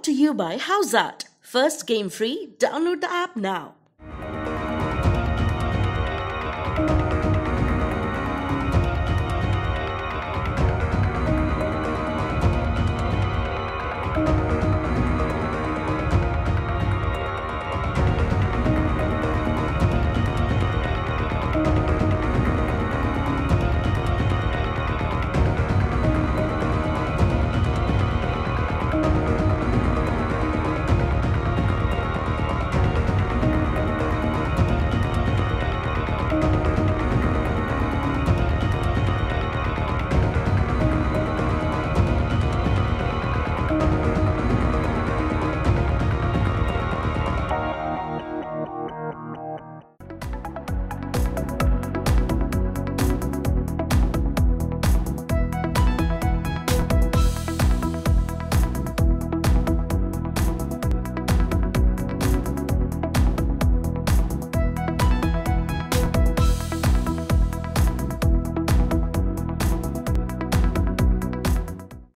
brought to you by Howzat. First game free. Download the app now.